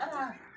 Ah.